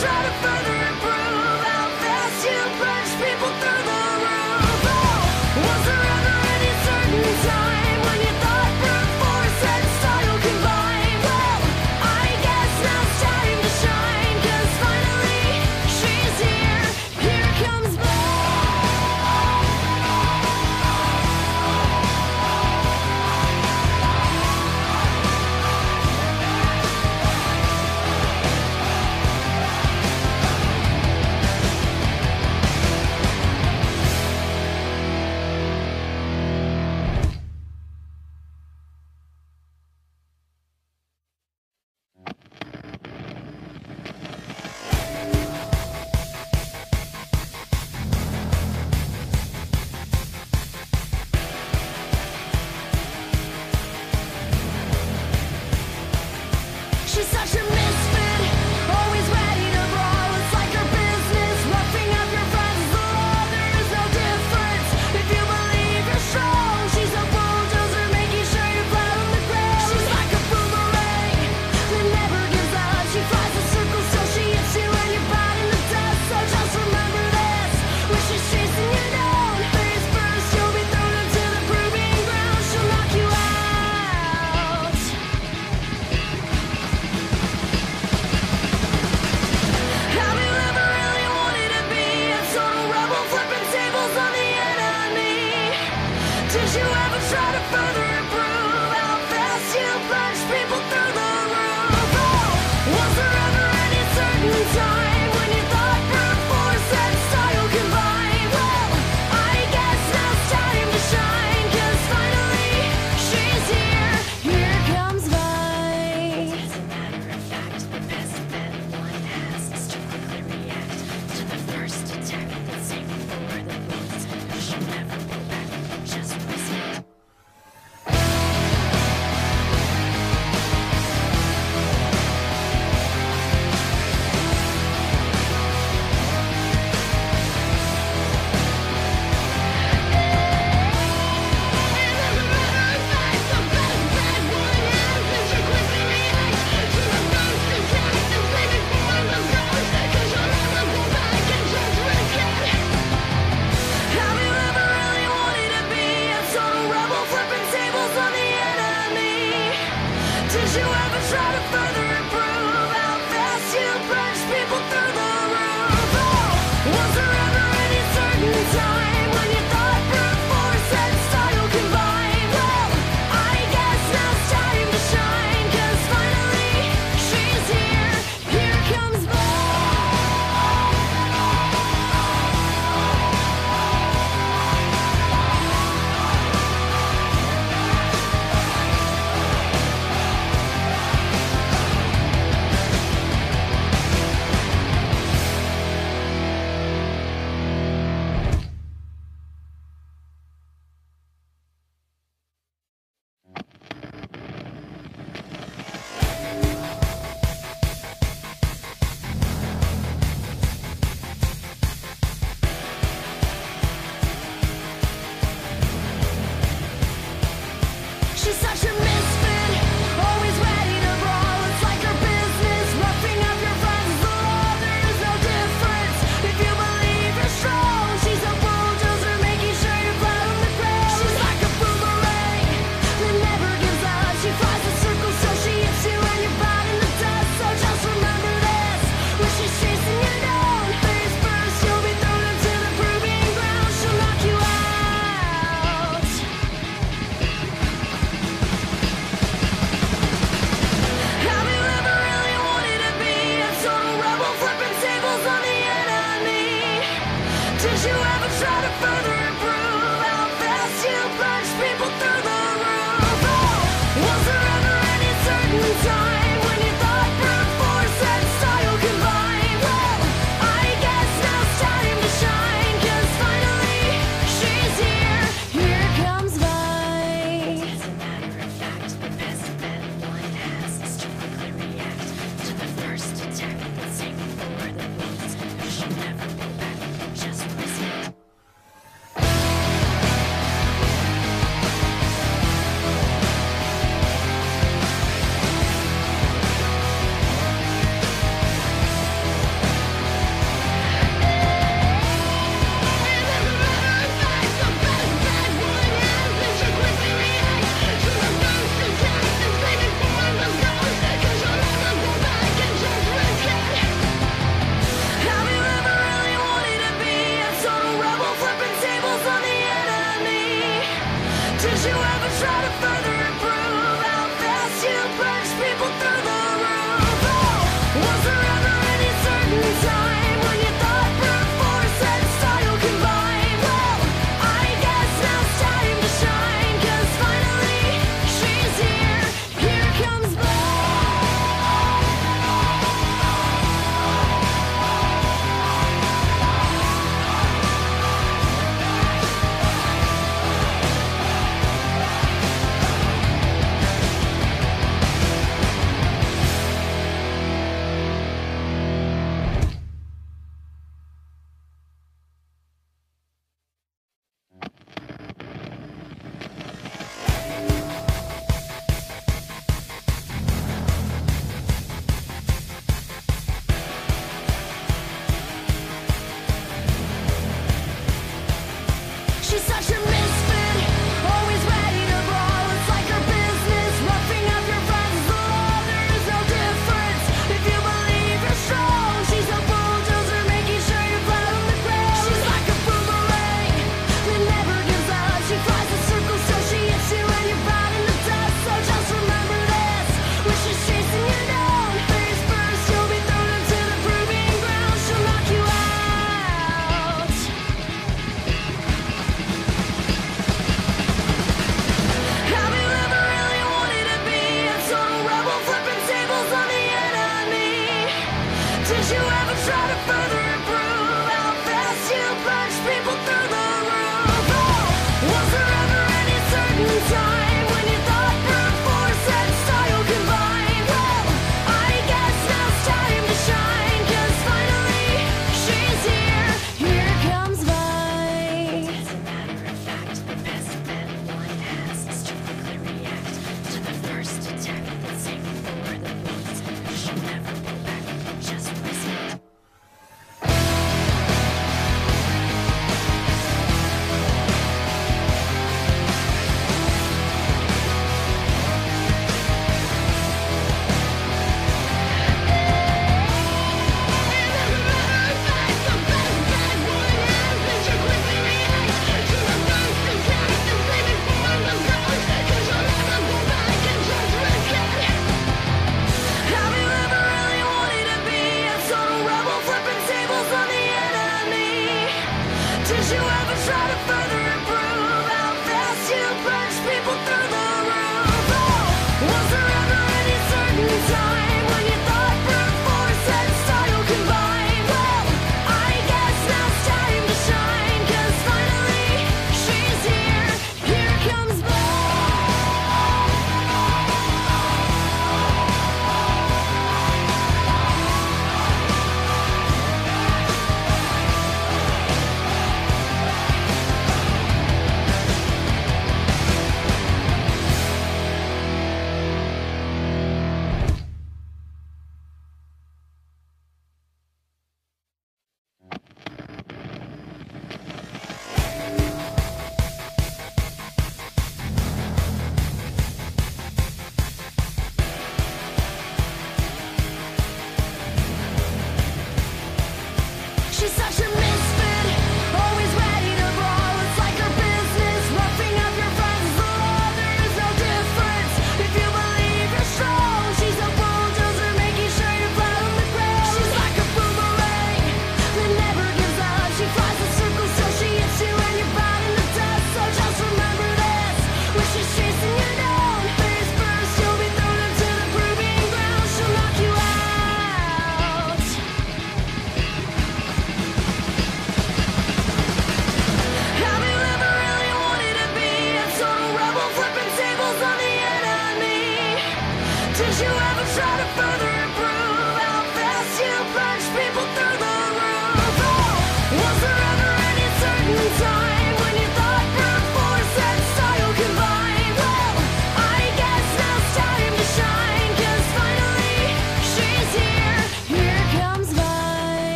Here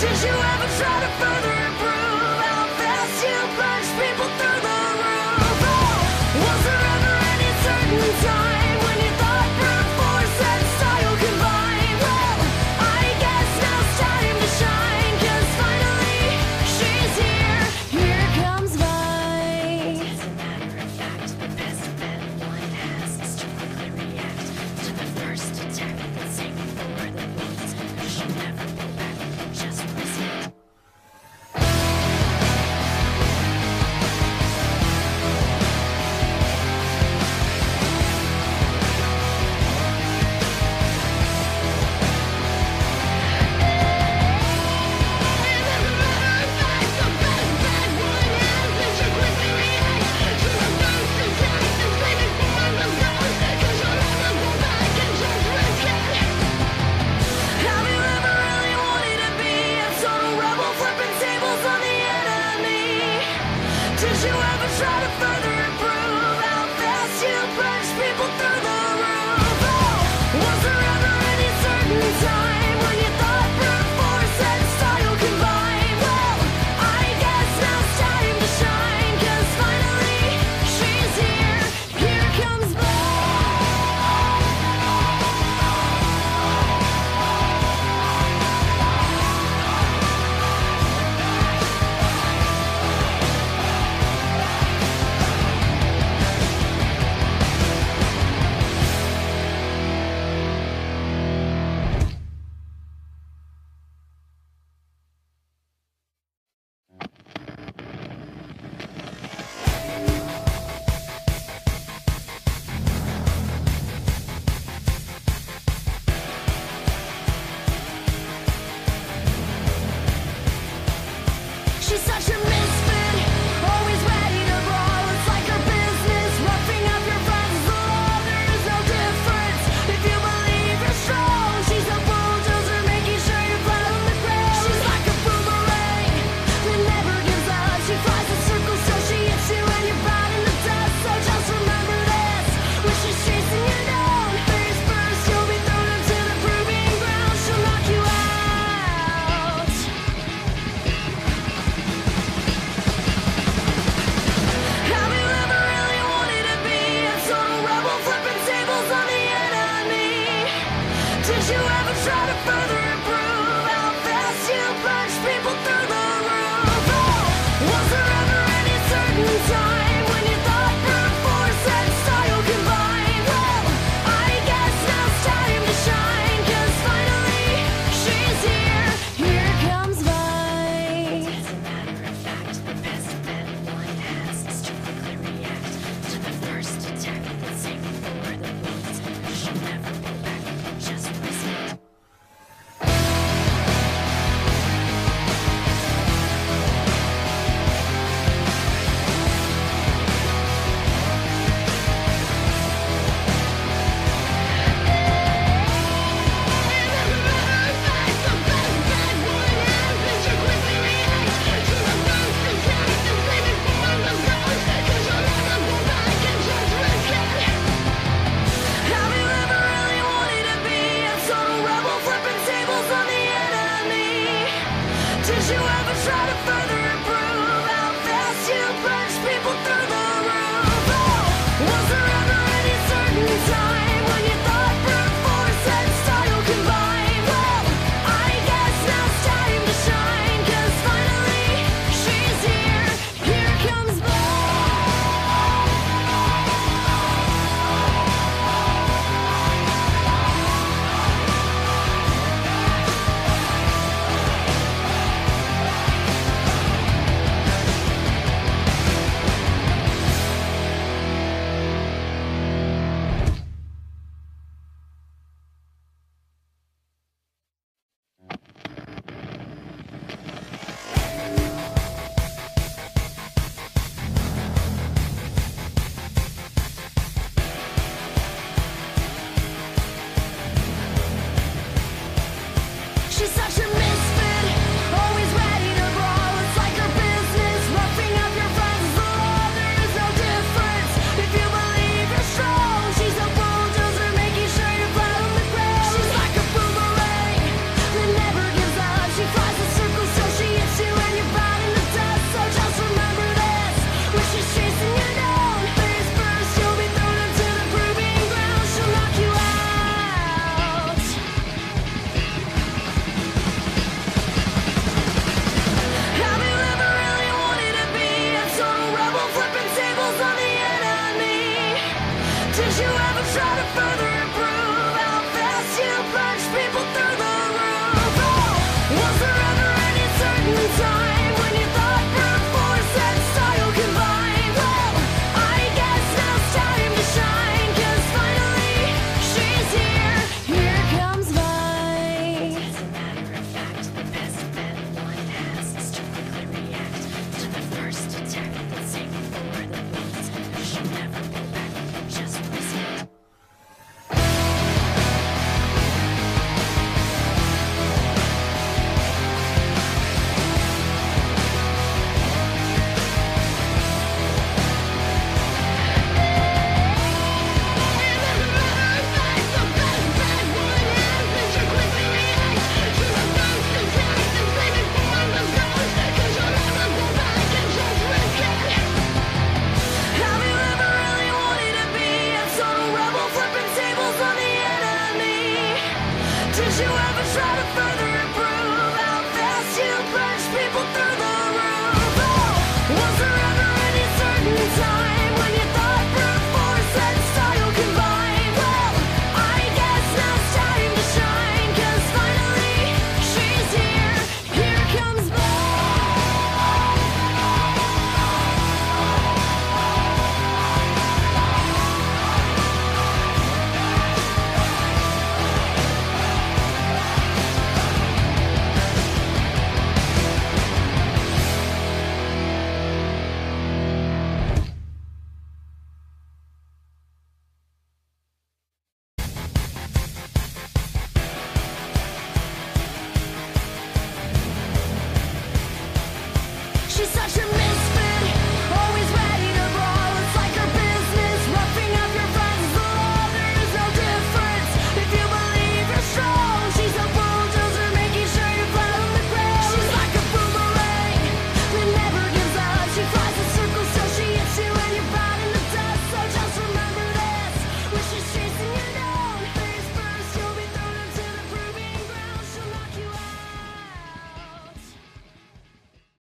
Did you ever try to further